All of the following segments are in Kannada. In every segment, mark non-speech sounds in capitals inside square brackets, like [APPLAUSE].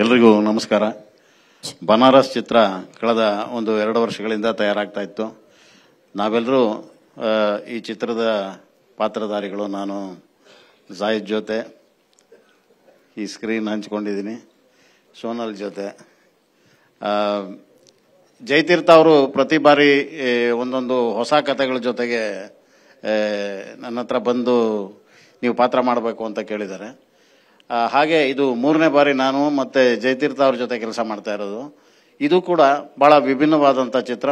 ಎಲ್ರಿಗೂ ನಮಸ್ಕಾರ. ಬನಾರಸ್ ಚಿತ್ರ ಕಳೆದ ಒಂದು ಎರಡು ವರ್ಷಗಳಿಂದ ತಯಾರಾಗ್ತಾ ಇತ್ತು. ನಾವೆಲ್ಲರೂ ಈ ಚಿತ್ರದ ಪಾತ್ರಧಾರಿಗಳು ನಾನು ಜಾಯದ್ ಜೊತೆ, ಈ ಸ್ಕ್ರೀನ್ ಹಂಚ್ಕೊಂಡಿದ್ದೀನಿ, ಸೋನಲ್ ಜೊತೆ. ಜಯತೀರ್ಥ ಅವರು ಪ್ರತಿ ಬಾರಿ ಒಂದೊಂದು ಹೊಸ ಕಥೆಗಳ ಜೊತೆಗೆ ನನ್ನ ಹತ್ರ ಬಂದು ನೀವು ಪಾತ್ರ ಮಾಡಬೇಕು ಅಂತ ಕೇಳಿದ್ದಾರೆ. ಹಾಗೆ ಇದು ಮೂರನೇ ಬಾರಿ ನಾನು ಮತ್ತೆ ಜಯತೀರ್ಥ ಅವ್ರ ಜೊತೆ ಕೆಲಸ ಮಾಡ್ತಾ ಇರೋದು. ಇದು ಕೂಡ ಬಹಳ ವಿಭಿನ್ನವಾದಂಥ ಚಿತ್ರ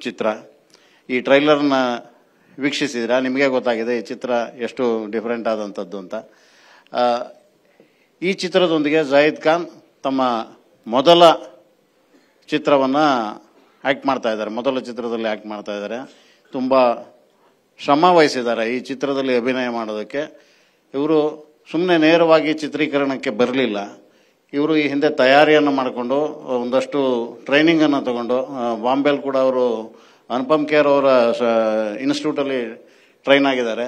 ಚಿತ್ರ. ಈ ಟ್ರೈಲರ್ನ ವೀಕ್ಷಿಸಿದ್ರೆ? ನಿಮಗೆ ಗೊತ್ತಾಗಿದೆ ಈ ಚಿತ್ರ ಎಷ್ಟು ಡಿಫ್ರೆಂಟ್ ಆದಂಥದ್ದು ಅಂತ. ಈ ಚಿತ್ರದೊಂದಿಗೆ ಜಾಹಿದ್ ಖಾನ್ ತಮ್ಮ ಮೊದಲ ಚಿತ್ರವನ್ನು ಆ್ಯಕ್ಟ್ ಮಾಡ್ತಾ ಇದ್ದಾರೆ. ಮೊದಲ ಚಿತ್ರದಲ್ಲಿ ಆ್ಯಕ್ಟ್ ಮಾಡ್ತಾ ಇದ್ದಾರೆ. ತುಂಬ ಶ್ರಮ ವಹಿಸಿದ್ದಾರೆ ಈ ಚಿತ್ರದಲ್ಲಿ ಅಭಿನಯ ಮಾಡೋದಕ್ಕೆ. ಇವರು ಸುಮ್ಮನೆ ನೇರವಾಗಿ ಚಿತ್ರೀಕರಣಕ್ಕೆ ಬರಲಿಲ್ಲ. ಇವರು ಈ ಹಿಂದೆ ತಯಾರಿಯನ್ನು ಮಾಡಿಕೊಂಡು ಒಂದಷ್ಟು ಟ್ರೈನಿಂಗನ್ನು ತಗೊಂಡು ಬಾಂಬೆಲ್ ಕೂಡ ಅವರು ಅನುಪಮ್ ಕೇರ್ ಅವರ ಇನ್ಸ್ಟಿಟ್ಯೂಟಲ್ಲಿ ಟ್ರೈನ್ ಆಗಿದ್ದಾರೆ.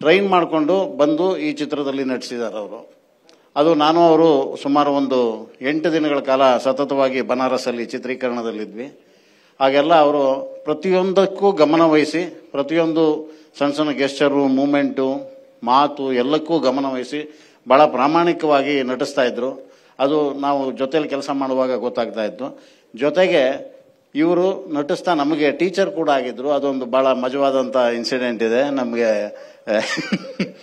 ಟ್ರೈನ್ ಮಾಡಿಕೊಂಡು ಬಂದು ಈ ಚಿತ್ರದಲ್ಲಿ ನಟಿಸಿದ್ದಾರೆ ಅವರು. ಅದು ನಾನು ಅವರು ಸುಮಾರು ಒಂದು ಎಂಟು ದಿನಗಳ ಕಾಲ ಸತತವಾಗಿ ಬನಾರಸ್ಸಲ್ಲಿ ಚಿತ್ರೀಕರಣದಲ್ಲಿದ್ವಿ. ಹಾಗೆಲ್ಲ ಅವರು ಪ್ರತಿಯೊಂದಕ್ಕೂ ಗಮನ ವಹಿಸಿ, ಪ್ರತಿಯೊಂದು ಸಣ್ಣ ಸಣ್ಣ ಗೆಸ್ಚರು ಮೂಮೆಂಟು ಮಾತು ಎಲ್ಲಕ್ಕೂ ಗಮನವಹಿಸಿ ಬಹಳ ಪ್ರಾಮಾಣಿಕವಾಗಿ ನಟಿಸ್ತಾ ಇದ್ರು. ಅದು ನಾವು ಜೊತೆಯಲ್ಲಿ ಕೆಲಸ ಮಾಡುವಾಗ ಗೊತ್ತಾಗ್ತಾ ಇತ್ತು. ಜೊತೆಗೆ ಇವರು ನಟಿಸ್ತಾ ನಮಗೆ ಟೀಚರ್ ಕೂಡ ಆಗಿದ್ರು. ಅದೊಂದು ಬಹಳ ಮಜವಾದಂಥ ಇನ್ಸಿಡೆಂಟ್ ಇದೆ. ನಮಗೆ [LAUGHS]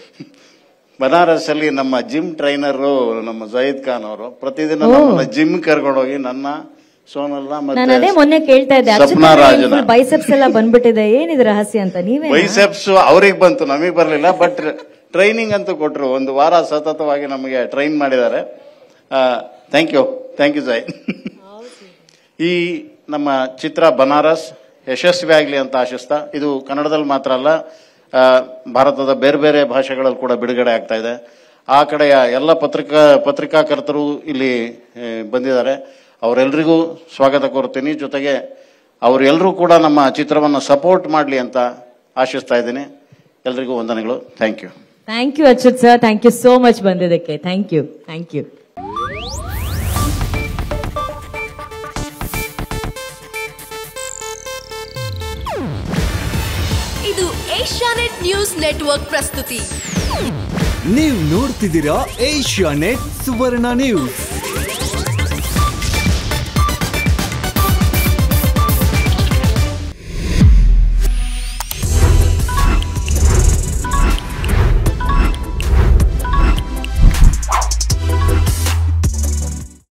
ಬನಾರಸ್ ಅಲ್ಲಿ ನಮ್ಮ ಜಿಮ್ ಟ್ರೈನರ್ ನಮ್ಮ ಜಯೀದ್ ಖಾನ್ ಅವರು ಪ್ರತಿದಿನ ನಮ್ಮನ್ನ ಜಿಮ್ ಕರ್ಕೊಂಡೋಗಿ ನನ್ನ ಸೋನಲ್ಲ ನಾನು ಅದೇ ಮತ್ತೆ ಮೊನ್ನೆ ಕೇಳ್ತಾ ಇದ್ದೆ. ಸಪ್ನಾ ರಾಜನ. ಬೈಸೆಪ್ಸ್ ಎಲ್ಲ ಬಂದ್ಬಿಟ್ಟಿದೆ. ಏನಿದೆ ರಹಸ್ಯ ಅಂತ ನೀವೇ ಬೈಸೆಪ್ಸ್ ಅವ್ರಿಗೆ ಬಂತು ನಮಗೆ ಬರಲಿಲ್ಲ ಬಟ್ ಟ್ರೈನಿಂಗ್ ಅಂತೂ ಕೊಟ್ಟರು ಒಂದು ವಾರ ಸತತವಾಗಿ ನಮಗೆ ಟ್ರೈನ್ ಮಾಡಿದ್ದಾರೆ. ಥ್ಯಾಂಕ್ ಯು ಥ್ಯಾಂಕ್ ಯು ಜೈ ಈ ನಮ್ಮ ಚಿತ್ರ ಬನಾರಸ್ ಯಶಸ್ವಿಯಾಗಲಿ ಅಂತ ಆಶಿಸ್ತಾ, ಇದು ಕನ್ನಡದಲ್ಲಿ ಮಾತ್ರ ಅಲ್ಲ ಭಾರತದ ಬೇರೆ ಬೇರೆ ಭಾಷೆಗಳಲ್ಲಿ ಕೂಡ ಬಿಡುಗಡೆ ಆಗ್ತಾ ಇದೆ. ಆ ಕಡೆಯ ಎಲ್ಲ ಪತ್ರಿಕಾ, ಪತ್ರಿಕಾಕರ್ತರು ಇಲ್ಲಿ ಬಂದಿದ್ದಾರೆ. ಅವರೆಲ್ಲರಿಗೂ ಸ್ವಾಗತ ಕೋರ್ತೀನಿ. ಜೊತೆಗೆ ಅವರೆಲ್ಲರೂ ಕೂಡ ನಮ್ಮ ಚಿತ್ರವನ್ನು ಸಪೋರ್ಟ್ ಮಾಡಲಿ ಅಂತ ಆಶಿಸ್ತಾ ಇದ್ದೀನಿ. ಎಲ್ರಿಗೂ ವಂದನೆಗಳು. Thank you thank you Achyut sir thank you so much ಬಂದಿದ್ದಕ್ಕೆ ಥ್ಯಾಂಕ್ ಯು ಥ್ಯಾಂಕ್ ಯು ಇದು ಏಷ್ಯಾನೆಟ್ ನ್ಯೂಸ್ ನೆಟ್ವರ್ಕ್ ಪ್ರಸ್ತುತಿ. ನೀವು ನೋಡ್ತಿದ್ದೀರಾ ಏಷ್ಯಾನೆಟ್ ಸುವರ್ಣ ನ್ಯೂಸ್.